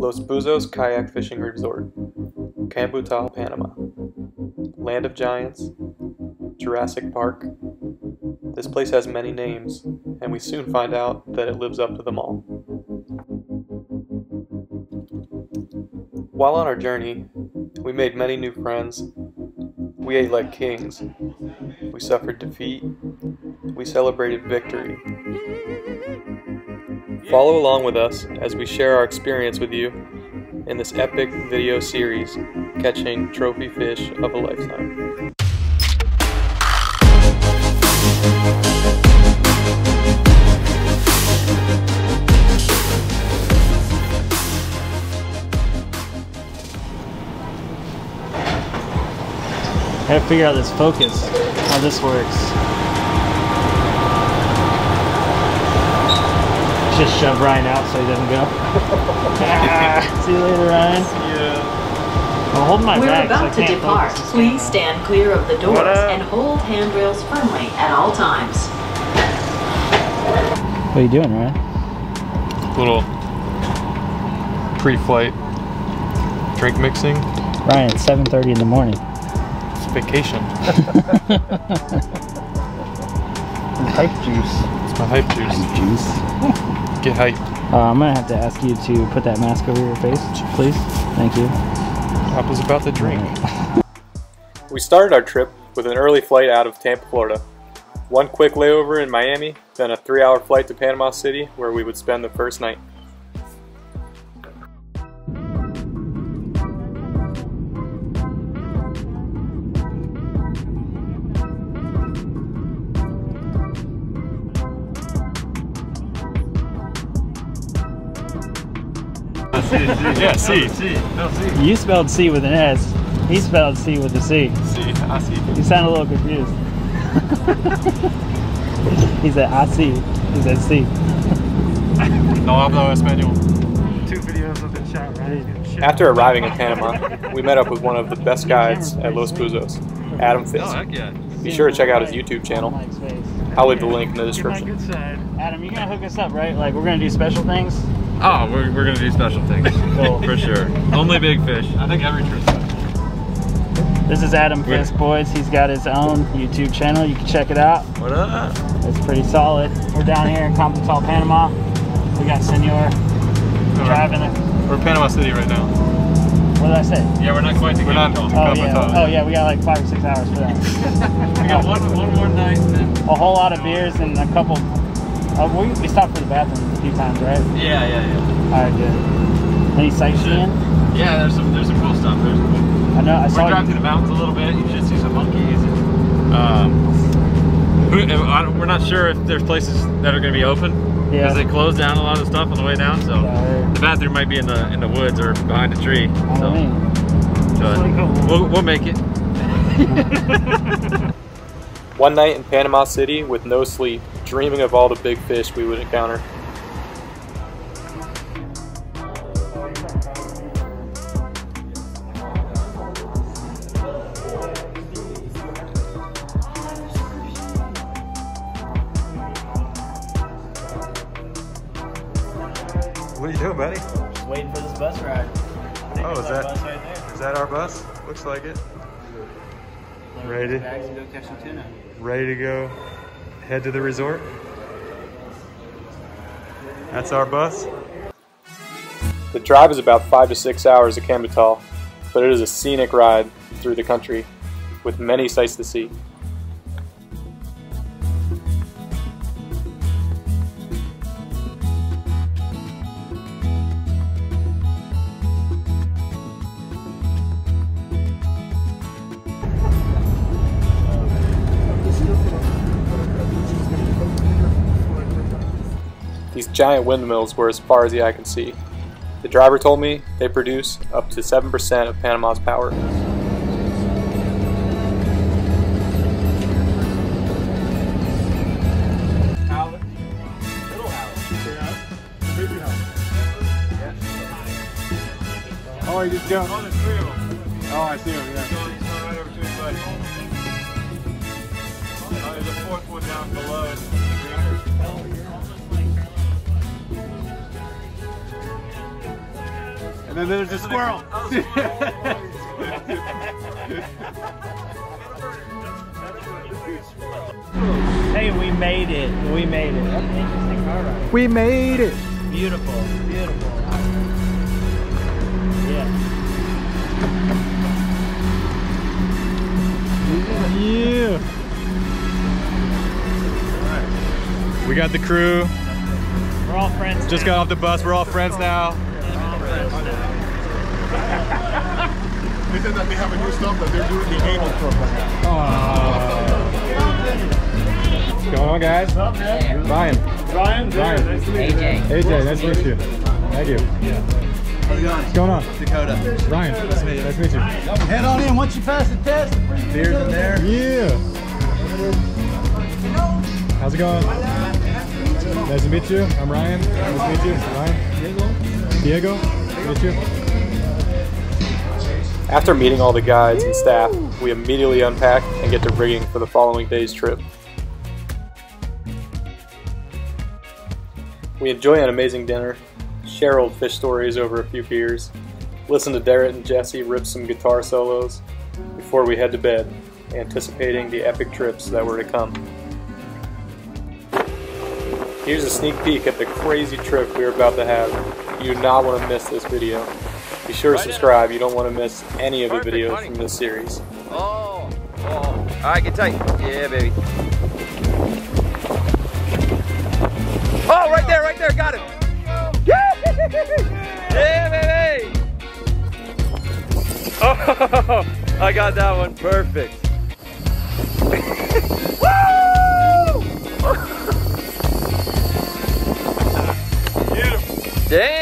Los Buzos Kayak Fishing Resort, Cambutal, Panama. Land of Giants, Jurassic Park. This place has many names, and we soon find out that it lives up to them all. While on our journey, we made many new friends. We ate like kings. We suffered defeat. We celebrated victory. Follow along with us as we share our experience with you in this epic video series, Catching Trophy Fish of a Lifetime. I gotta figure out this focus, how this works. Just shove Ryan out so he doesn't go. Ah, see you later, Ryan. Yeah. I'm holding my We're bag, so I about to can't depart. focus Please stand clear of the doors and hold handrails firmly at all times. What are you doing, Ryan? Little pre-flight drink mixing. Ryan, it's 7.30 in the morning. It's vacation. Hype juice. It's my hype juice. Juice. Get hype. Uh, I'm gonna have to ask you to put that mask over your face, please. Thank you. I was about to drink. We started our trip with an early flight out of Tampa, Florida. One quick layover in Miami, then a three hour flight to Panama City where we would spend the first night. Yeah, see. You spelled C with an S. He spelled C with a C. See, I. You sound a little confused. he said, I see. He said, C. No hablo español. Two videos have been shot, right? After arriving in Panama, we met up with one of the best guides at Los Buzos, Adam Fisk. yeah. Be sure to check out his YouTube channel. I'll leave the link in the description. Adam, you're gonna hook us up, right? Like we're gonna do special things. Oh, we're, we're gonna do special things. Cool. For sure. Only big fish. I think every trip's special. This is Adam Fisk, boys. He's got his own YouTube channel. You can check it out. What up? It's pretty solid. We're down here in Cambutal, Panama. We got Senor driving it. We're in Panama City right now. What did I say? Yeah, we're not quite to We're not- Oh yeah. Oh yeah. We got like five or six hours for that. We got one, one more night and then. a whole lot of beers and a couple. Uh, we, we stopped for the bathroom a few times, right? Yeah, yeah, yeah. All right, good. Any sightseeing? Yeah, there's some there's some cool stuff. There's, I know. I we're saw. driving through the mountains a little bit. You should see some monkeys. Um, we, we're not sure if there's places that are going to be open Yeah. because they closed down a lot of stuff on the way down. So Yeah, the bathroom might be in the in the woods or behind a tree. I So, mean, but Really cool. we'll, we'll make it. One night in Panama City with no sleep, dreaming of all the big fish we would encounter. What are you doing, buddy? just waiting for this bus ride. Oh, is that- bus right there? Is that our bus? Looks like it. Ready? Bags and go catch some tuna. ready to go head to the resort. That's our bus. The drive is about five to six hours to Cambutal, but it is a scenic ride through the country with many sights to see. These giant windmills were as far as the eye can see. The driver told me they produce up to 7% of Panama's power. Oh, he just jumped. Oh, I see him, yeah. Oh, there's a fourth one down below. And then there's a squirrel. Hey, we made it. We made it. That's an interesting car ride. we made it. Beautiful. Beautiful. Yeah. Yeah. We got the crew. We're all friends. Just got off the bus. We're all friends now. They said that they have a new stuff that they're doing the able program. What's going on, guys? Ryan. Ryan, Ryan. nice to meet you. AJ, nice to meet you. Thank you. How's it going? What's going on? Dakota. Ryan. Nice to meet you. Nice to meet you. Head on in once you pass the test. Beers in there. Yeah. How's it going? Nice to meet you. I'm Ryan. Nice to meet you. Ryan. Diego. Diego. Nice to meet you. After meeting all the guides and staff, we immediately unpack and get to rigging for the following day's trip. We enjoy an amazing dinner, share old fish stories over a few beers, listen to Darrett and Jesse rip some guitar solos before we head to bed, anticipating the epic trips that were to come. Here's a sneak peek at the crazy trip we're about to have. You do not want to miss this video. Be sure to subscribe, you don't want to miss any of the videos from this series. Oh, oh. All right, get tight. Yeah, baby. Oh, right there, right there. Got him. Yeah, baby. Oh, I got that one. Perfect. Woo! Dang.